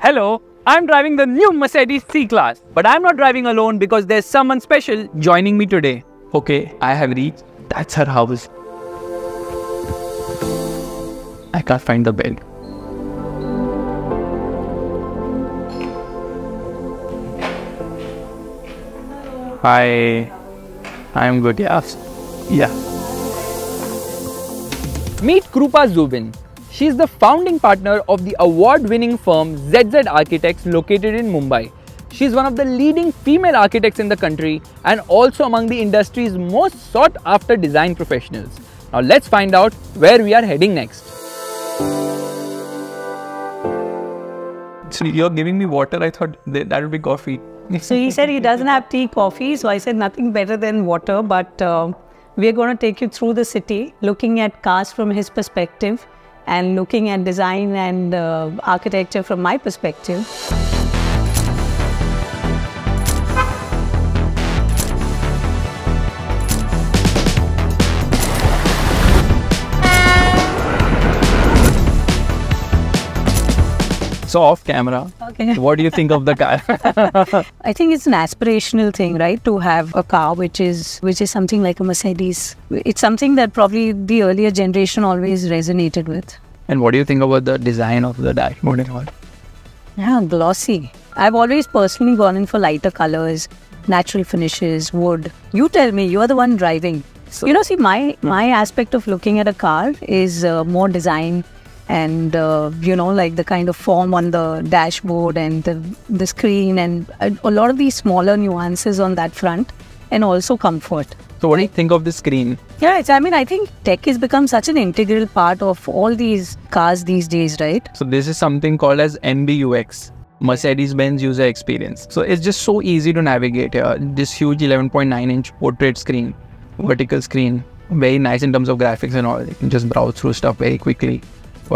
Hello, I'm driving the new Mercedes C-Class, but I'm not driving alone because there's someone special joining me today. Okay, I have reached. That's her house. I can't find the bell. Hi, I'm good. Yeah, yeah. Meet Krupa Zubin. She is the founding partner of the award-winning firm ZZ Architects located in Mumbai. She is one of the leading female architects in the country and also among the industry's most sought-after design professionals. Now let's find out where we are heading next. So you're giving me water. I thought that would be coffee. So he said he doesn't have tea, coffee. So I said nothing better than water. But uh, we're going to take you through the city, looking at cars from his perspective and looking at design and uh, architecture from my perspective. So off camera, Okay. what do you think of the car? I think it's an aspirational thing, right? To have a car which is which is something like a Mercedes. It's something that probably the earlier generation always resonated with. and what do you think about the design of the dashboard and all? Yeah, glossy. I've always personally gone in for lighter colors, natural finishes, wood. You tell me, you're the one driving. So, you know, see, my my aspect of looking at a car is uh, more design and uh, you know, like the kind of form on the dashboard and the the screen and a, lot of these smaller nuances on that front, and also comfort. So what do you think of the screen? Yeah, it's, I mean, I think tech has become such an integral part of all these cars these days, right? So this is something called as MBUX. Mercedes-Benz user experience. So it's just so easy to navigate here. This huge 11.9 inch portrait screen, vertical screen, very nice in terms of graphics and all. You can just browse through stuff very quickly.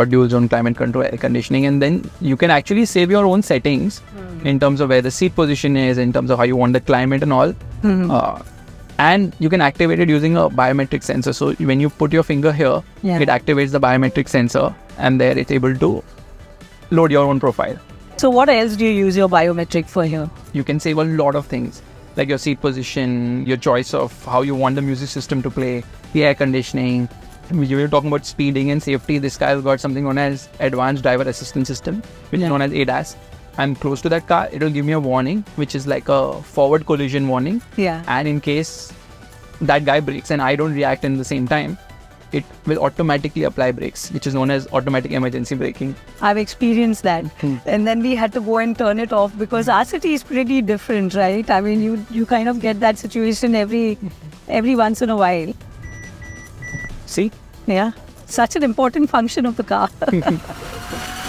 Dual zone climate control, air conditioning, and then you can actually save your own settings in terms of where the seat position is, in terms of how you want the climate and all. Uh, and you can activate it using a biometric sensor. So when you put your finger here, Yeah. it activates the biometric sensor, and there it's able to load your own profile. So, what else do you use your biometric for here? You can save a lot of things, like your seat position, your choice of how you want the music system to play, the air conditioning. We were talking about speeding and safety. This car has got something known as Advanced Driver Assistance System, which is known as ADAS. I'm close to that car. It will give me a warning, which is like a forward collision warning. Yeah. And in case that guy brakes and I don't react in the same time, it will automatically apply brakes, which is known as automatic emergency braking. I've experienced that. Hmm. And then we had to go and turn it off because our city is pretty different, right? I mean, you you kind of get that situation every every once in a while. See? Yeah. Such an important function of the car.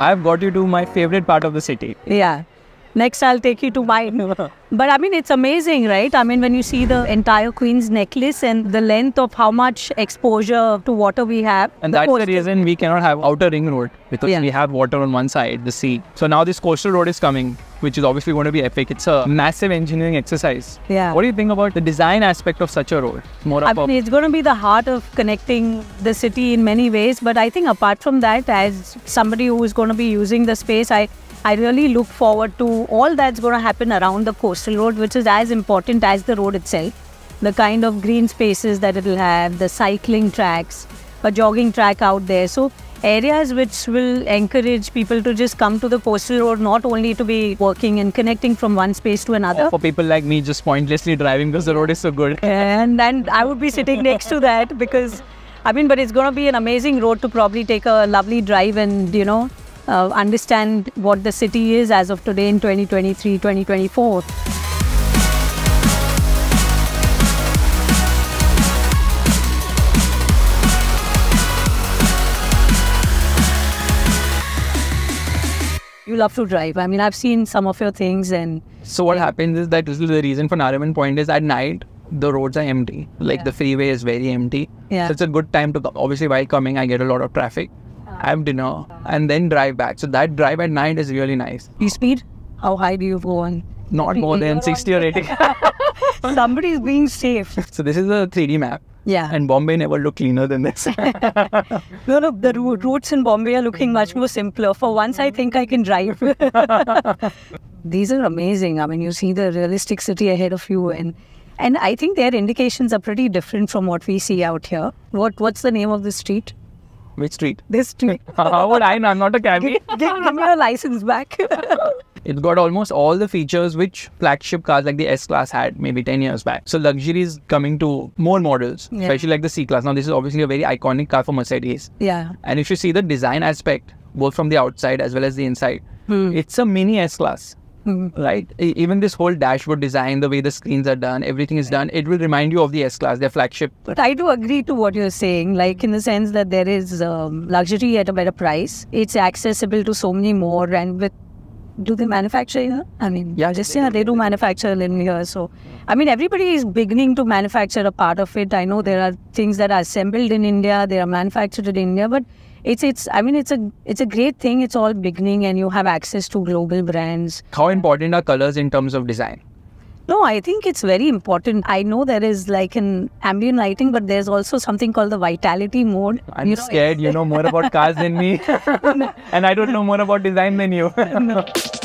I've got you to my favorite part of the city. yeah. Next, I'll take you to mine. But I mean, it's amazing, right? I mean, when you see the entire Queen's necklace and the length of how much exposure to water we have. And the that's the reason we cannot have outer ring road because Yeah. we have water on one side, the sea. So now this coastal road is coming, which is obviously going to be epic. It's a massive engineering exercise. Yeah. What do you think about the design aspect of such a road? More I mean, it's going to be the heart of connecting the city in many ways. But I think apart from that, as somebody who is going to be using the space, I, I really look forward to all that's going to happen around the coastal road, which is as important as the road itself. The kind of green spaces that it will have, the cycling tracks, a jogging track out there. So areas which will encourage people to just come to the coastal road, not only to be working and connecting from one space to another. for people like me just pointlessly driving because the road is so good. and and I would be sitting next to that because I mean, but it's going to be an amazing road to probably take a lovely drive and you know uh, understand what the city is as of today in 2023, 2024. You love to drive. I mean, I've seen some of your things, and So what happens is that this is the reason for Nariman Point is at night the roads are empty. Like Yeah. the freeway is very empty. Yeah. So it's a good time to come. Obviously while coming I get a lot of traffic. Have dinner, and then drive back. So that drive at night is really nice. The speed? How high do you go on? Not more than 60 or 80. Somebody is being safe. so this is a 3D map. Yeah. And Bombay never looked cleaner than this. no, no, the ro- routes in Bombay are looking much more simpler. For once, I think I can drive. These are amazing. I mean, you see the realistic city ahead of you, and and I think their indications are pretty different from what we see out here. What What's the name of the street? Which street? This street. How would I know? I'm not a cabbie. give, give me your license back. It's got almost all the features which flagship cars like the S Class had maybe 10 years back. So luxury is coming to more models, Yeah. especially like the C Class. Now this is obviously a very iconic car for Mercedes. yeah. And if you see the design aspect, both from the outside as well as the inside, Hmm. it's a mini S Class. Right? Even this whole dashboard design, the way the screens are done, everything is done, it will remind you of the S Class, their flagship. But I do agree to what you're saying, like in the sense that there is um, luxury at a better price. It's accessible to so many more, and with do they manufacture here? I mean, Yeah, just yeah, they do manufacture in here. So, I mean, everybody is beginning to manufacture a part of it. I know there are things that are assembled in India, they are manufactured in India, but it's it's. I mean, it's a it's a great thing. It's all beginning, and you have access to global brands. How important are colors in terms of design? No, I think it's very important. I know there is like an ambient lighting, but there's also something called the vitality mode. I'm You know, scared you know more about cars than me. and I don't know more about design than you.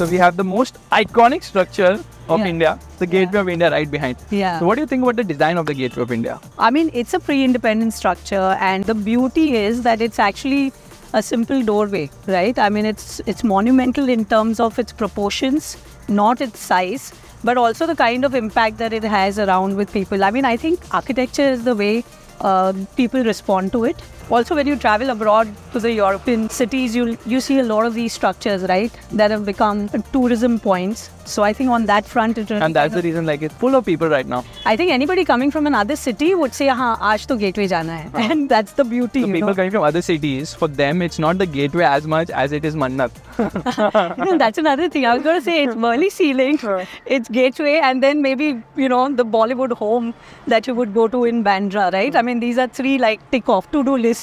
so we have the most iconic structure of Yeah. India, the Gateway of India right behind. Yeah. So what do you think about the design of the Gateway of India? I mean, it's a pre-independent structure, and the beauty is that it's actually a simple doorway, right? I mean, it's it's monumental in terms of its proportions, not its size, but also the kind of impact that it has around with people. I mean, I think architecture is the way uh, people respond to it. Also, when you travel abroad to the European cities, you you see a lot of these structures, right, that have become tourism points. So I think on that front, it and that's the reason like it's full of people right now. I think anybody coming from another city would say, "Ha, aaj to gateway jana hai," huh. and that's the beauty. So people know? coming from other cities, for them, it's not the gateway as much as it is Mannat. that's another thing. I was going to say it's Worli Sealink, it's gateway, and then maybe you know the Bollywood home that you would go to in Bandra, right? I mean, these are three like tick off to do lists.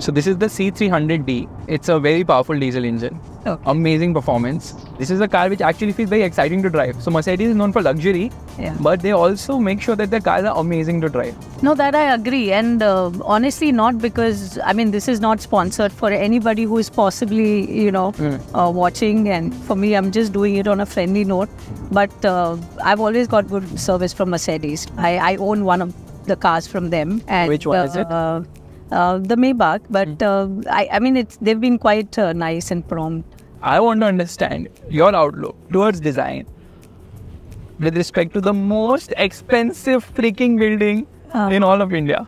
So this is the C300D. It's a very powerful diesel engine. Okay. Amazing performance. This is a car which actually feels very exciting to drive. So Mercedes is known for luxury, Yeah. but they also make sure that their cars are amazing to drive. No, that I agree. And uh, honestly, not because, I mean, this is not sponsored for anybody who is possibly, you know, uh, watching. And for me, I'm just doing it on a friendly note. But uh, I've always got good service from Mercedes. I, I own one of the cars from them. And, Which one is it? Uh, the Maybach. But uh, I, I mean, it's they've been quite uh, nice and prompt. I want to understand your outlook towards design with respect to the most expensive freaking building Uh. in all of India.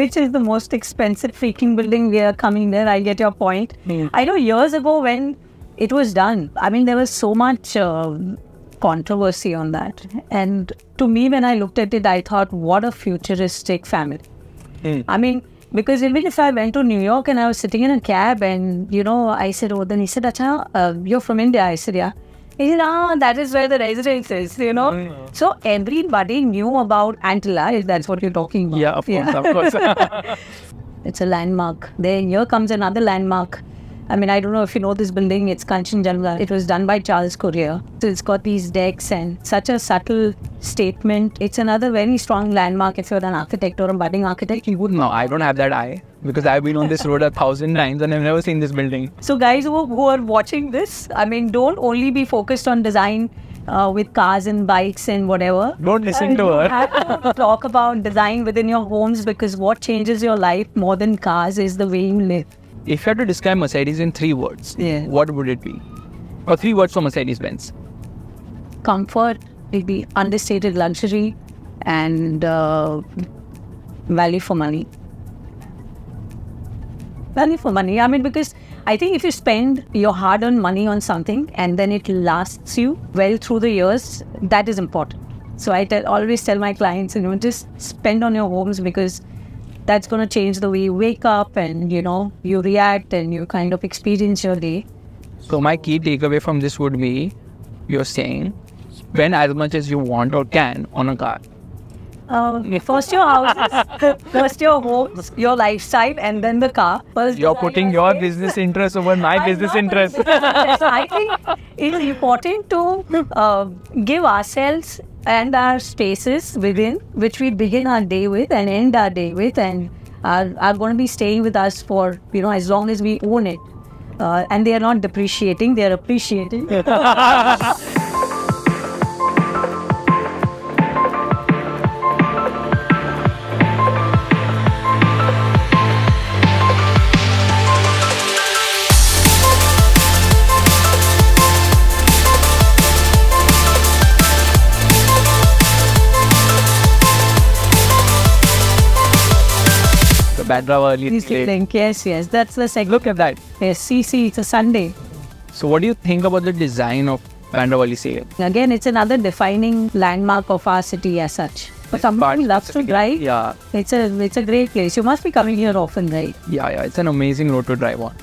Which is the most expensive freaking building we are coming there? I get your point. Hmm. I know years ago when it was done, I mean, there was so much uh, controversy on that. And to me, when I looked at it, I thought, what a futuristic family. Hmm. I mean, because even if I went to New York and I was sitting in a cab and, you know, I said, oh, then he said, Acha, uh, you're from India. I said, yeah. He said, ah, that is where the residence is, you know. Hmm. So everybody knew about Antilia, if that's what you're talking about. Yeah, of course, of course. It's a landmark. Then here comes another landmark. I mean, I don't know if you know this building. It's Kanchenjunga. It was done by Charles Correa. So it's got these decks and such a subtle statement. It's another very strong landmark. If you're an architect or a budding architect, you would know. no, I don't have that eye because I've been on this road a thousand times and I've never seen this building. So, guys who, who are watching this, I mean, don't only be focused on design uh, with cars and bikes and whatever. Don't listen Uh, to her. have to talk about design within your homes because what changes your life more than cars is the way you live. If you had to describe Mercedes in three words, Yeah. what would it be? Or three words for Mercedes Benz. comfort, maybe understated luxury, and uh, value for money. Value for money. I mean, because I think if you spend your hard earned money on something and then it lasts you well through the years, that is important. So I tell, always tell my clients, you know, just spend on your homes because that's going to change the way you wake up and you know you react and you kind of experience your day. So my key takeaway from this would be, you're saying, spend as much as you want or can on a car. Um, first your house, first your home, your lifestyle, and then the car. First You're putting your space. business interest over my I'm business interest. Yes, I think it's important to uh, give ourselves and our spaces within which we begin our day with and end our day with, and are, are going to be staying with us for you know as long as we own it. Uh, and they are not depreciating; they are appreciating. Bandra early Please late. think, yes, yes, that's the second. Look at that. Yes, see, see, it's a Sunday. So what do you think about the design of Bandra Worli Sealink? Again, it's another defining landmark of our city as such. For someone who loves to drive, Yeah, it's a it's a great place. You must be coming here often, right? yeah, yeah. It's an amazing road to drive on.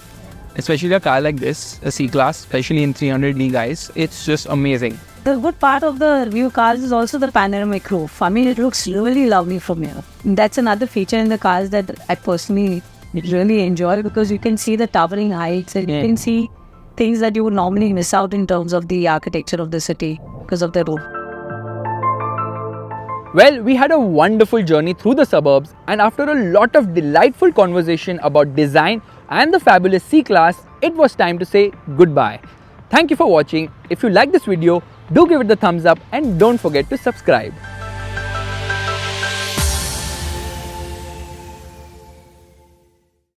Especially a car like this, a C-Class, especially in 300D guys. It's just amazing. The good part of the review cars is also the panoramic roof. I mean, it looks really lovely from here. That's another feature in the cars that I personally really enjoy because you can see the towering heights and Yeah. you can see things that you would normally miss out in terms of the architecture of the city because of the roof. Well, we had a wonderful journey through the suburbs, and after a lot of delightful conversation about design and the fabulous C Class, it was time to say goodbye. Thank you for watching. If you like this video, do give it the thumbs up and don't forget to subscribe.